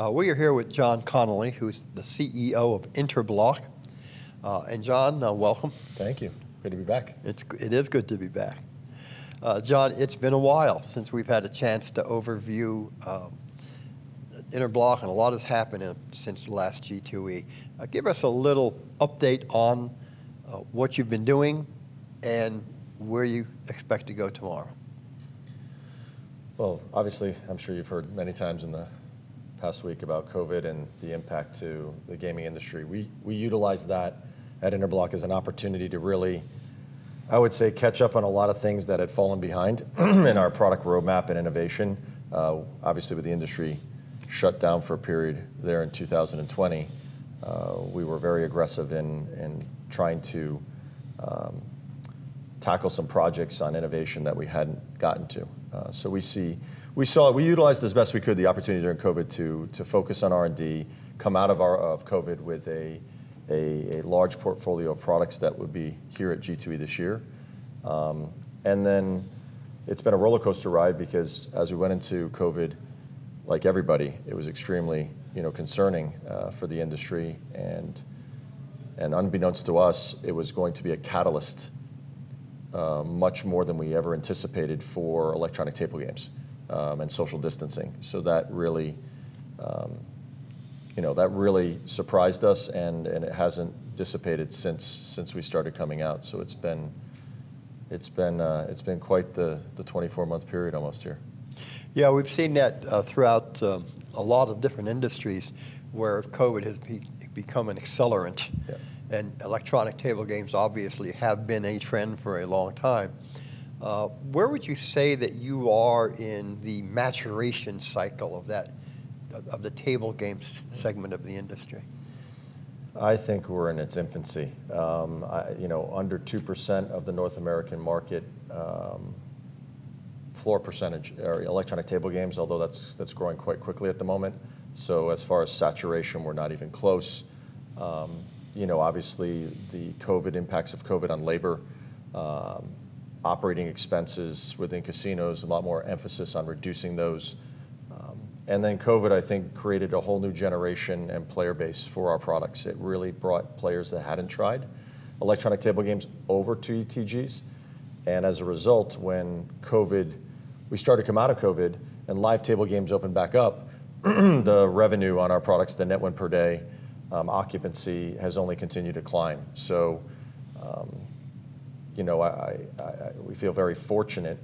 Uh, we are here with John Connelly, who's the CEO of Interblock. Uh, and John, uh, welcome. Thank you. Good to be back. It's, it is good to be back. Uh, John, it's been a while since we've had a chance to overview um, Interblock, and a lot has happened in, since the last G2E. Uh, give us a little update on uh, what you've been doing and where you expect to go tomorrow. Well, obviously, I'm sure you've heard many times in the past week about COVID and the impact to the gaming industry. We, we utilize that at Interblock as an opportunity to really, I would say, catch up on a lot of things that had fallen behind in our product roadmap and innovation. Uh, obviously, with the industry shut down for a period there in 2020, uh, we were very aggressive in, in trying to um, tackle some projects on innovation that we hadn't gotten to. Uh, so we see we saw we utilized as best we could the opportunity during COVID to to focus on R and D, come out of our of COVID with a, a, a large portfolio of products that would be here at G2E this year, um, and then it's been a roller coaster ride because as we went into COVID, like everybody, it was extremely you know concerning uh, for the industry. And and unbeknownst to us, it was going to be a catalyst uh, much more than we ever anticipated for electronic table games um, and social distancing. So that really, um, you know, that really surprised us, and, and it hasn't dissipated since since we started coming out. So it's been it's been uh, it's been quite the the 24 month period almost here. Yeah, we've seen that uh, throughout um, a lot of different industries where COVID has be, become an accelerant. Yeah. And electronic table games obviously have been a trend for a long time. Uh, where would you say that you are in the maturation cycle of that, of the table games segment of the industry? I think we're in its infancy. Um, I, you know, under 2% of the North American market um, floor percentage or electronic table games, although that's, that's growing quite quickly at the moment. So as far as saturation, we're not even close. Um, you know, obviously the COVID impacts of COVID on labor, um, operating expenses within casinos, a lot more emphasis on reducing those. Um, and then COVID, I think, created a whole new generation and player base for our products. It really brought players that hadn't tried electronic table games over to ETGs. And as a result, when COVID, we started to come out of COVID and live table games opened back up, the revenue on our products, the net win per day, um, occupancy has only continued to climb. So um, you know, I, I, I, we feel very fortunate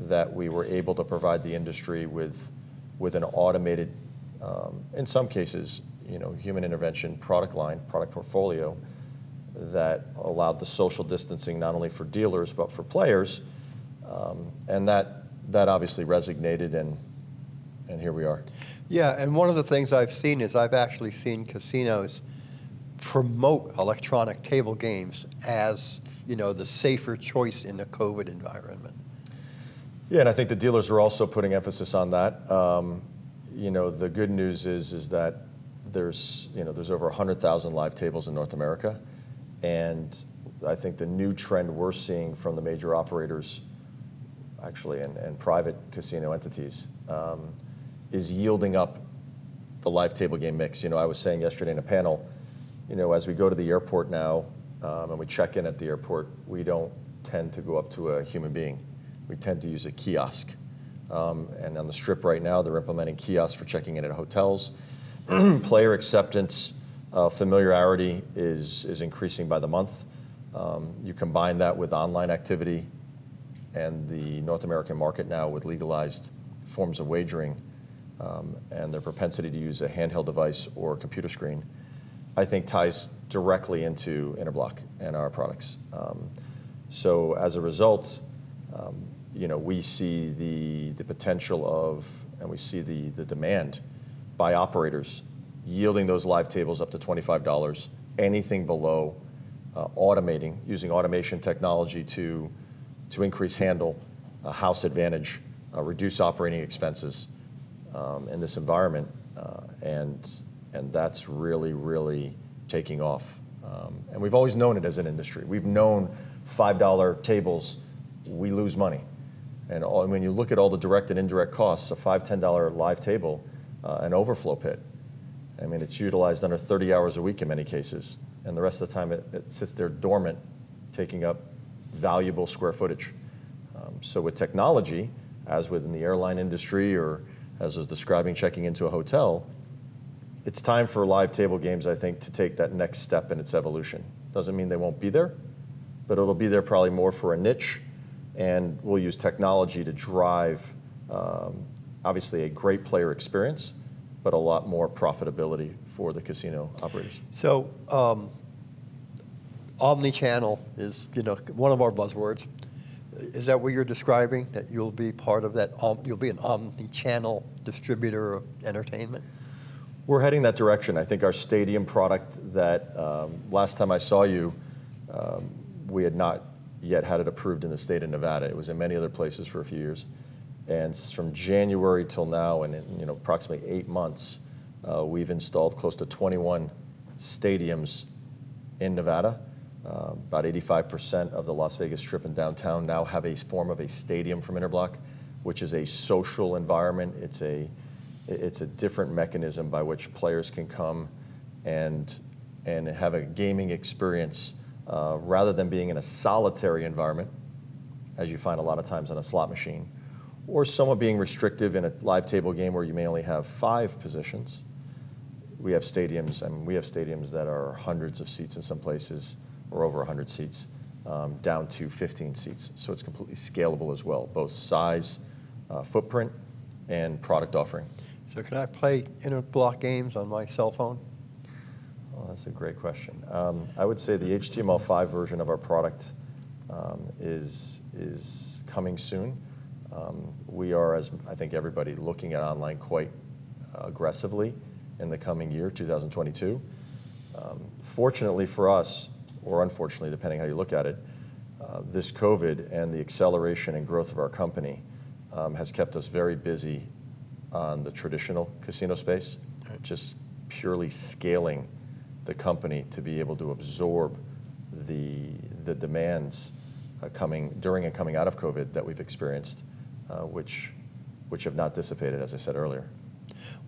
that we were able to provide the industry with, with an automated, um, in some cases, you know, human intervention product line, product portfolio that allowed the social distancing not only for dealers but for players, um, and that that obviously resonated, and and here we are. Yeah, and one of the things I've seen is I've actually seen casinos promote electronic table games as you know, the safer choice in the COVID environment. Yeah, and I think the dealers are also putting emphasis on that. Um, you know, the good news is is that there's you know there's over 100,000 live tables in North America, and I think the new trend we're seeing from the major operators, actually, and, and private casino entities, um, is yielding up the live table game mix. You know, I was saying yesterday in a panel, you know, as we go to the airport now, um, and we check in at the airport, we don't tend to go up to a human being. We tend to use a kiosk. Um, and on the strip right now, they're implementing kiosks for checking in at hotels. Player acceptance, uh, familiarity is, is increasing by the month. Um, you combine that with online activity and the North American market now with legalized forms of wagering um, and their propensity to use a handheld device or computer screen, I think ties directly into Interblock and our products. Um, so as a result, um, you know, we see the, the potential of, and we see the, the demand by operators yielding those live tables up to $25, anything below uh, automating, using automation technology to, to increase handle, uh, house advantage, uh, reduce operating expenses um, in this environment. Uh, and, and that's really, really taking off. Um, and we've always known it as an industry. We've known $5 tables, we lose money. And, all, when you look at all the direct and indirect costs, a $5, $10 live table, uh, an overflow pit, I mean, it's utilized under 30 hours a week in many cases, and the rest of the time it, it sits there dormant, taking up valuable square footage. Um, so with technology, as within the airline industry or as I was describing checking into a hotel, it's time for live table games, I think, to take that next step in its evolution. Doesn't mean they won't be there, but it'll be there probably more for a niche, and we'll use technology to drive, um, obviously, a great player experience, but a lot more profitability for the casino operators. So, um, omni-channel is, you know, one of our buzzwords. Is that what you're describing? That you'll be part of that? Um, you'll be an omni-channel distributor of entertainment? We're heading that direction. I think our stadium product that um, last time I saw you, um, we had not yet had it approved in the state of Nevada. It was in many other places for a few years. And from January till now, and in you know, approximately eight months, uh, we've installed close to 21 stadiums in Nevada. Uh, about 85% of the Las Vegas Strip and downtown now have a form of a stadium from Interblock, which is a social environment. It's a, it's a different mechanism by which players can come and, and have a gaming experience uh, rather than being in a solitary environment, as you find a lot of times on a slot machine, or somewhat being restrictive in a live table game where you may only have five positions. We have stadiums, I mean, we have stadiums that are hundreds of seats in some places, or over 100 seats, um, down to 15 seats. So it's completely scalable as well, both size, uh, footprint, and product offering. So can I play interblock games on my cell phone? Well, that's a great question. Um, I would say the HTML5 version of our product um, is, is coming soon. Um, we are, as I think everybody, looking at online quite aggressively in the coming year, 2022. Um, fortunately for us, or unfortunately, depending how you look at it, uh, this COVID and the acceleration and growth of our company um, has kept us very busy on the traditional casino space, just purely scaling the company to be able to absorb the, the demands uh, coming during and coming out of COVID that we've experienced, uh, which, which have not dissipated, as I said earlier.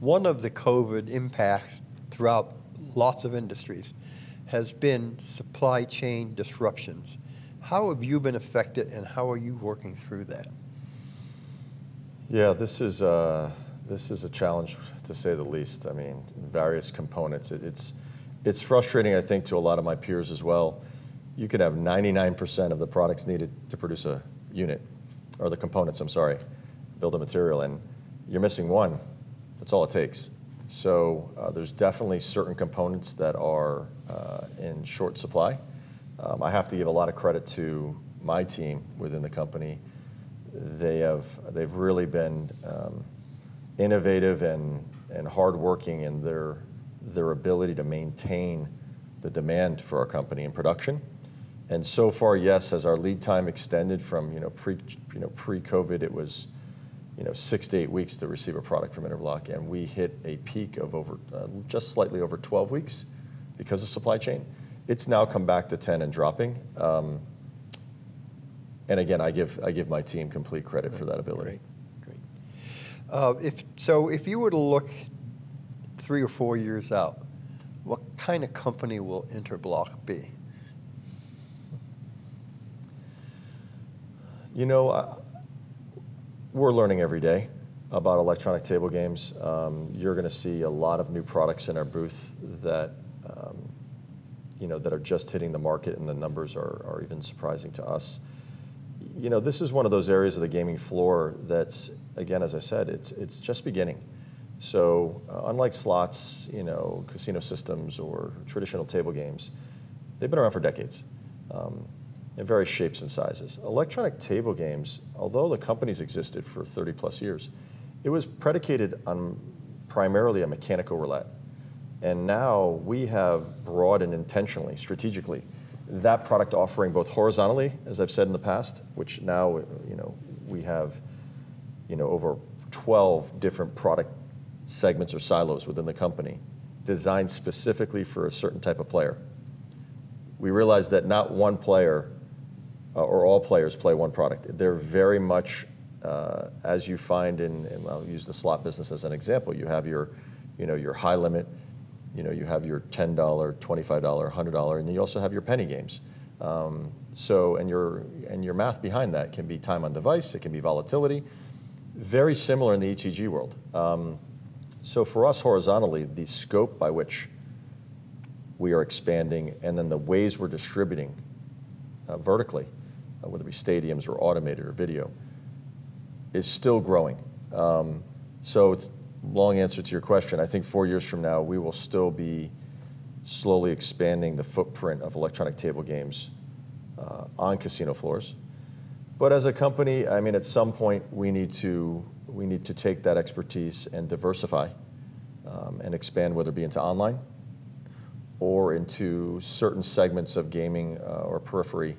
One of the COVID impacts throughout lots of industries has been supply chain disruptions. How have you been affected and how are you working through that? Yeah, this is, uh, this is a challenge to say the least. I mean, various components. It, it's, it's frustrating, I think, to a lot of my peers as well. You could have 99% of the products needed to produce a unit, or the components, I'm sorry, build a material, and you're missing one. That's all it takes. So uh, there's definitely certain components that are uh, in short supply. Um, I have to give a lot of credit to my team within the company. They have they've really been um, innovative and and hardworking in their their ability to maintain the demand for our company in production. And so far, yes, as our lead time extended from you know pre you know pre-COVID, it was you know, six to eight weeks to receive a product from Interblock, and we hit a peak of over uh, just slightly over 12 weeks because of supply chain. It's now come back to 10 and dropping. Um, and again, I give I give my team complete credit for that ability. Uh, if so, if you were to look three or four years out, what kind of company will Interblock be? You know, we're learning every day about electronic table games. Um, you're going to see a lot of new products in our booth that um, you know that are just hitting the market, and the numbers are, are even surprising to us. You know, this is one of those areas of the gaming floor that's, again, as I said, it's it's just beginning. So, uh, unlike slots, you know, casino systems or traditional table games, they've been around for decades. Um, in various shapes and sizes. Electronic table games, although the companies existed for 30 plus years, it was predicated on primarily a mechanical roulette. And now we have broadened intentionally, strategically, that product offering both horizontally, as I've said in the past, which now you know we have you know over 12 different product segments or silos within the company, designed specifically for a certain type of player. We realize that not one player uh, or all players play one product. They're very much, uh, as you find in, in, I'll use the slot business as an example. You have your, you know, your high limit, you know, you have your $10, $25, $100, and then you also have your penny games. Um, so, and your, and your math behind that can be time on device, it can be volatility. Very similar in the ETG world. Um, so for us horizontally, the scope by which we are expanding and then the ways we're distributing uh, vertically, uh, whether it be stadiums or automated or video, is still growing. Um, so it's long answer to your question. I think four years from now, we will still be slowly expanding the footprint of electronic table games uh, on casino floors. But as a company, I mean, at some point, we need to, we need to take that expertise and diversify um, and expand, whether it be into online or into certain segments of gaming uh, or periphery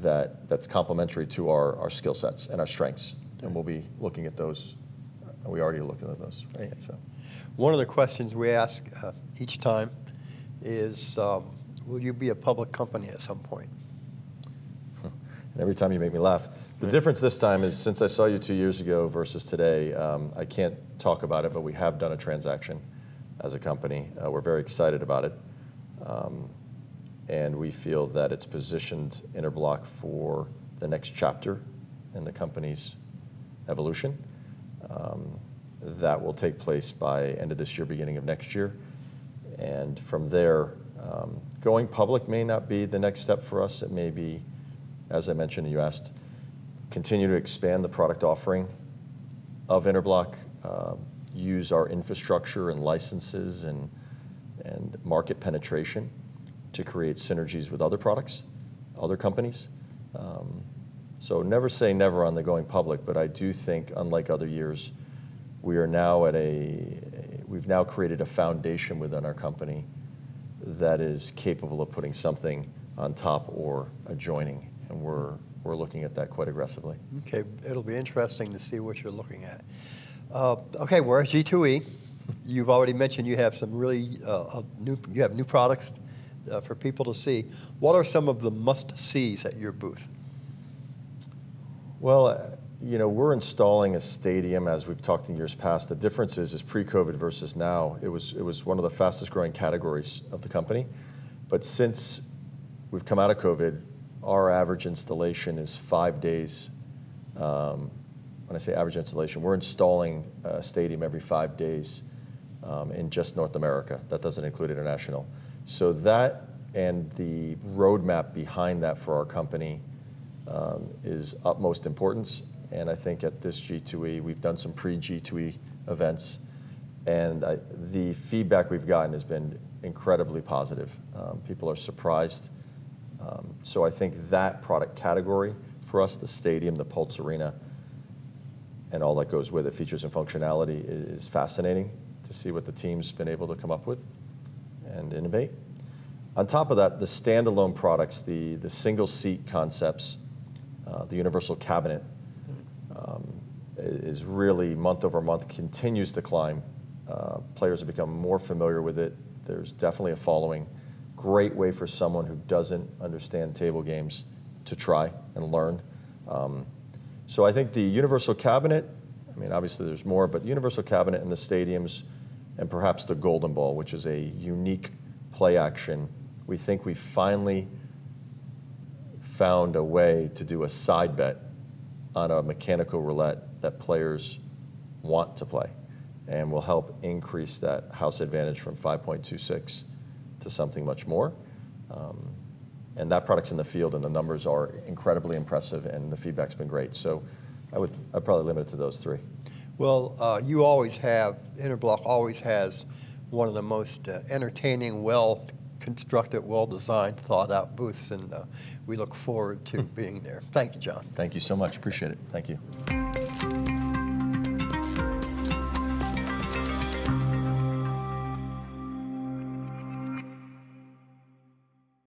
that, that's complementary to our, our skill sets and our strengths. And we'll be looking at those. And we already looking at those, right? So. One of the questions we ask uh, each time is, um, will you be a public company at some point? And every time you make me laugh. The difference this time is since I saw you two years ago versus today, um, I can't talk about it, but we have done a transaction as a company. Uh, we're very excited about it. Um, and we feel that it's positioned Interblock for the next chapter in the company's evolution. Um, that will take place by end of this year, beginning of next year. And from there, um, going public may not be the next step for us. It may be, as I mentioned, you asked, continue to expand the product offering of Interblock, uh, use our infrastructure and licenses and, and market penetration to create synergies with other products, other companies. Um, so never say never on the going public, but I do think, unlike other years, we are now at a, we've now created a foundation within our company that is capable of putting something on top or adjoining, and we're, we're looking at that quite aggressively. Okay, it'll be interesting to see what you're looking at. Uh, okay, we're at G2E. You've already mentioned you have some really uh, new, you have new products uh, for people to see. What are some of the must-sees at your booth? Well, uh, you know, we're installing a stadium as we've talked in years past. The difference is, is pre-COVID versus now. It was it was one of the fastest growing categories of the company, but since we've come out of COVID, our average installation is five days. Um, when I say average installation, we're installing a stadium every five days um, in just North America. That doesn't include international. So that and the roadmap behind that for our company um, is utmost importance. And I think at this G2E, we've done some pre-G2E events, and the feedback we've gotten has been incredibly positive. People are surprised. Um, so I think that product category for us, the stadium, the Pulse Arena, and all that goes with it, features and functionality, is fascinating to see what the team's been able to come up with and innovate. On top of that, the standalone products, the, the single seat concepts, uh, the universal cabinet um, is really month over month continues to climb. Uh, players have become more familiar with it. There's definitely a following. Great way for someone who doesn't understand table games to try and learn. Um, so I think the universal cabinet, I mean, obviously there's more, but the universal cabinet in the stadiums and perhaps the golden ball, which is a unique play action, we think we finally found a way to do a side bet on a mechanical roulette that players want to play and will help increase that house advantage from 5.26 to something much more. Um, and that product's in the field and the numbers are incredibly impressive and the feedback's been great. So I would I'd probably limit it to those three. Well, uh, you always have, Interblock always has one of the most uh, entertaining, well constructed, well-designed, thought-out booths, and uh, we look forward to being there. Thank you, John. Thank you so much. Appreciate it. Thank you.